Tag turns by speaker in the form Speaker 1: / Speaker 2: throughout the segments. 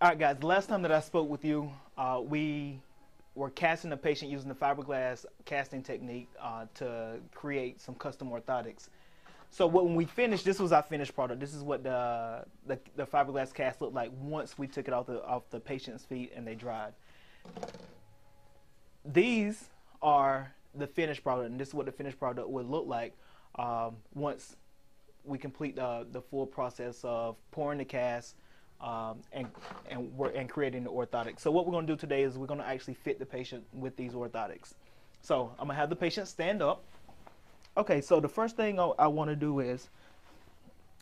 Speaker 1: All right, guys. Last time that I spoke with you, uh, we were casting a patient using the fiberglass casting technique uh, to create some custom orthotics. So when we finished, this was our finished product. This is what the, the, the fiberglass cast looked like once we took it off the off the patient's feet and they dried. These are the finished product, and this is what the finished product would look like um, once we complete the, the full process of pouring the cast um, and and we're and creating the orthotics. So what we're going to do today is we're going to actually fit the patient with these orthotics. So I'm going to have the patient stand up. Okay, so the first thing I, I want to do is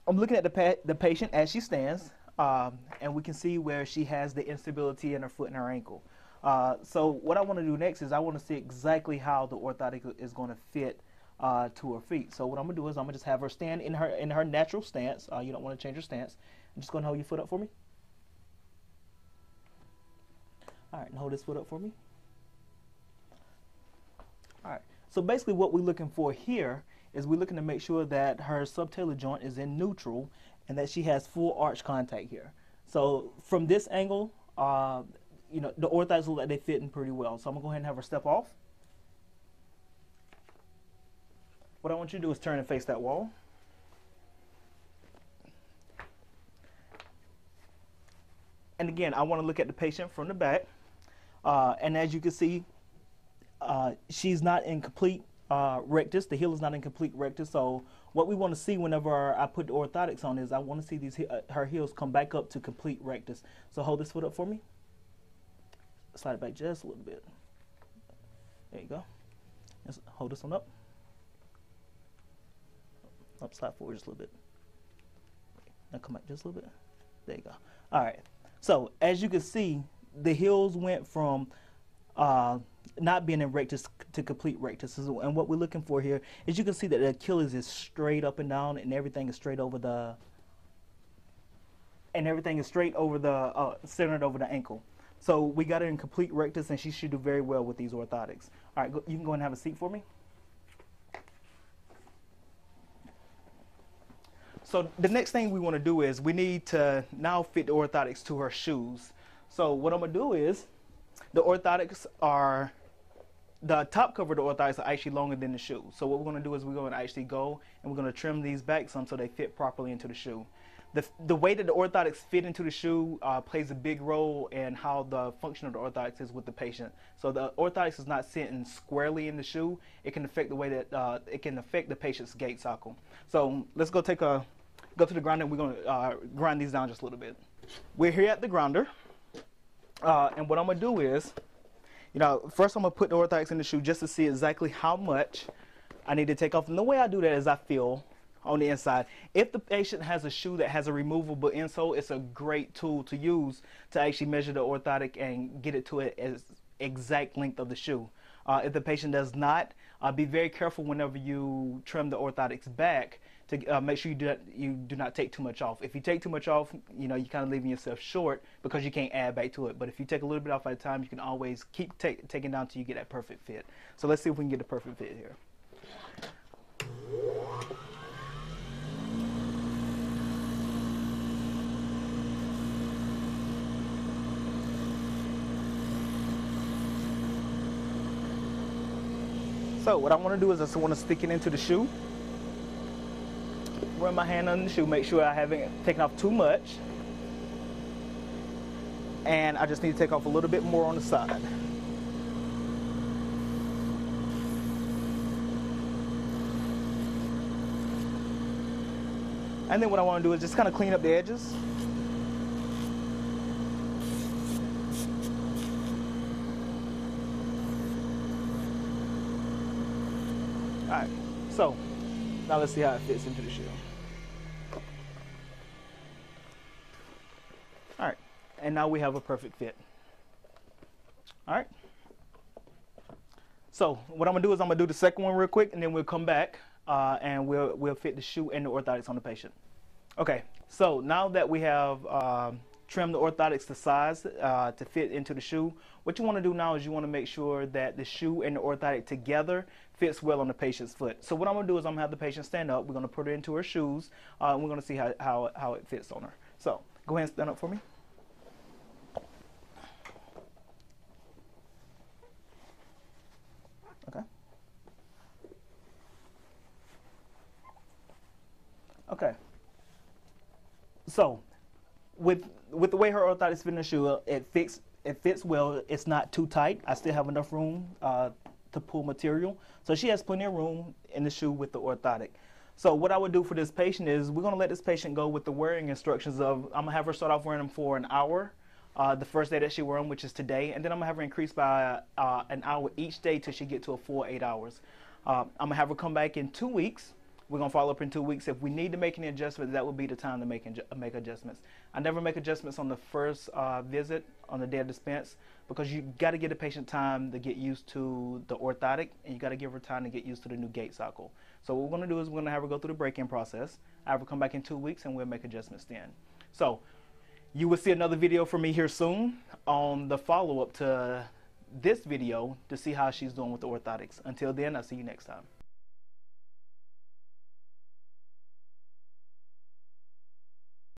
Speaker 1: I'm looking at the pa the patient as she stands, um, and we can see where she has the instability in her foot and her ankle. Uh, so what I want to do next is I want to see exactly how the orthotic is going to fit uh, to her feet. So what I'm gonna do is I'm gonna just have her stand in her in her natural stance. Uh, you don't want to change her stance. I'm just gonna hold your foot up for me. All right, and hold this foot up for me. All right. So basically, what we're looking for here is we're looking to make sure that her subtalar joint is in neutral and that she has full arch contact here. So from this angle, uh, you know, the orthotics look like they fit in pretty well. So I'm gonna go ahead and have her step off. What I want you to do is turn and face that wall. And again, I want to look at the patient from the back. Uh, and as you can see, uh, she's not in complete uh, rectus. The heel is not in complete rectus. So what we want to see whenever I put the orthotics on is I want to see these uh, her heels come back up to complete rectus. So hold this foot up for me. Slide it back just a little bit. There you go. Just hold this one up. Up, slide forward just a little bit. Now come back just a little bit. There you go. All right. So as you can see, the heels went from uh, not being in rectus to complete rectus. And what we're looking for here is you can see that the Achilles is straight up and down and everything is straight over the and everything is straight over the uh, centered over the ankle. So we got it in complete rectus and she should do very well with these orthotics. All right, go, you can go and have a seat for me. So the next thing we want to do is we need to now fit the orthotics to her shoes. So what I'm going to do is the orthotics are, the top cover of the orthotics are actually longer than the shoe. So what we're going to do is we're going to actually go and we're going to trim these back some so they fit properly into the shoe. The, the way that the orthotics fit into the shoe uh, plays a big role in how the function of the orthotics is with the patient. So the orthotics is not sitting squarely in the shoe. It can affect the way that uh, it can affect the patient's gait cycle. So let's go take a go to the grinder and we're going to uh, grind these down just a little bit. We're here at the grinder. Uh, and what I'm going to do is, you know, first I'm going to put the orthotics in the shoe just to see exactly how much I need to take off. And the way I do that is I feel on the inside. If the patient has a shoe that has a removable insole, it's a great tool to use to actually measure the orthotic and get it to its exact length of the shoe. Uh, if the patient does not, uh, be very careful whenever you trim the orthotics back to uh, make sure you do, not, you do not take too much off. If you take too much off, you know, you're kind of leaving yourself short because you can't add back to it. But if you take a little bit off at a time, you can always keep take, taking down until you get that perfect fit. So let's see if we can get a perfect fit here. So what I want to do is I just want to stick it into the shoe run my hand on the shoe, make sure I haven't taken off too much. And I just need to take off a little bit more on the side. And then what I want to do is just kind of clean up the edges. All right, so now let's see how it fits into the shoe. All right, and now we have a perfect fit. All right. So what I'm gonna do is I'm gonna do the second one real quick, and then we'll come back uh, and we'll we'll fit the shoe and the orthotics on the patient. Okay, so now that we have um, trim the orthotics to size uh, to fit into the shoe. What you want to do now is you want to make sure that the shoe and the orthotic together fits well on the patient's foot. So what I'm going to do is I'm going to have the patient stand up. We're going to put her into her shoes, uh, and we're going to see how, how, how it fits on her. So go ahead and stand up for me. Okay. Okay. So with with the way her orthotics fit in the shoe, it fits it fits well. It's not too tight. I still have enough room uh, to pull material, so she has plenty of room in the shoe with the orthotic. So what I would do for this patient is we're gonna let this patient go with the wearing instructions of I'm gonna have her start off wearing them for an hour. Uh, the first day that she wore them, which is today, and then I'm gonna have her increase by uh, an hour each day till she get to a full eight hours. Uh, I'm gonna have her come back in two weeks we're gonna follow up in two weeks. If we need to make any adjustments, that would be the time to make make adjustments. I never make adjustments on the first uh, visit on the day of dispense because you got to give the patient time to get used to the orthotic, and you got to give her time to get used to the new gait cycle. So what we're gonna do is we're gonna have her go through the break-in process. I have her come back in two weeks, and we'll make adjustments then. So you will see another video from me here soon on the follow-up to this video to see how she's doing with the orthotics. Until then, I'll see you next time.